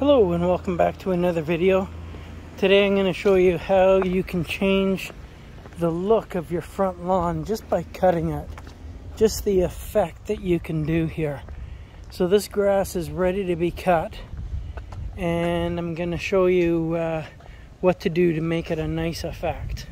Hello and welcome back to another video. Today I'm going to show you how you can change the look of your front lawn just by cutting it. Just the effect that you can do here. So this grass is ready to be cut and I'm going to show you uh, what to do to make it a nice effect.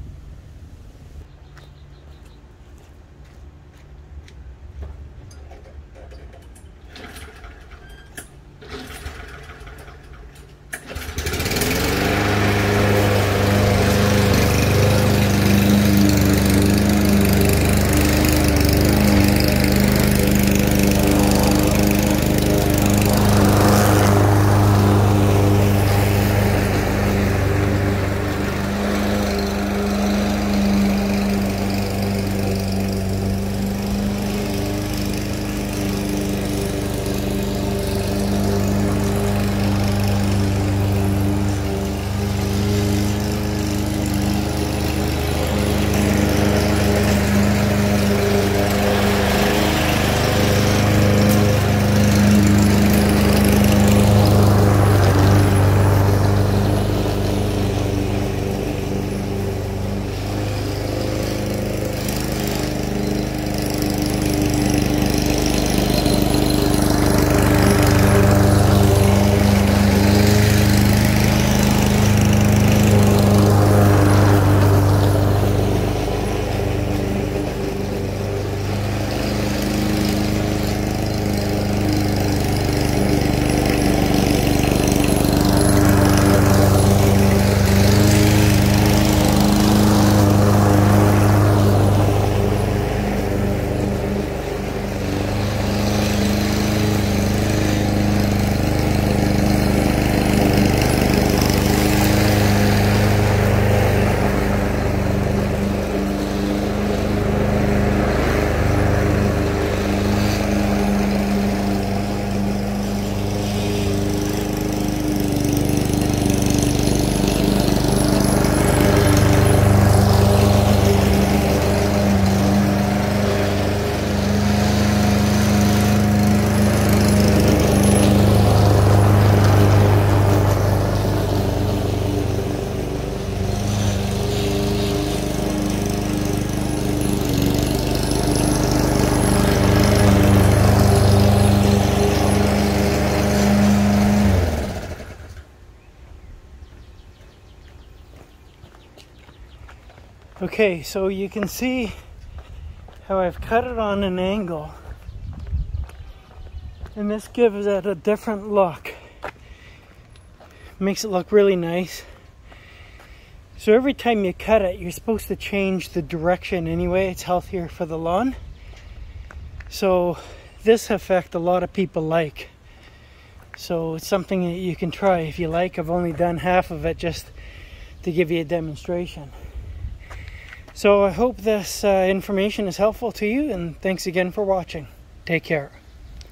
Okay, so you can see how I've cut it on an angle. And this gives it a different look. Makes it look really nice. So every time you cut it, you're supposed to change the direction anyway. It's healthier for the lawn. So this effect a lot of people like. So it's something that you can try if you like. I've only done half of it just to give you a demonstration. So I hope this uh, information is helpful to you and thanks again for watching. Take care.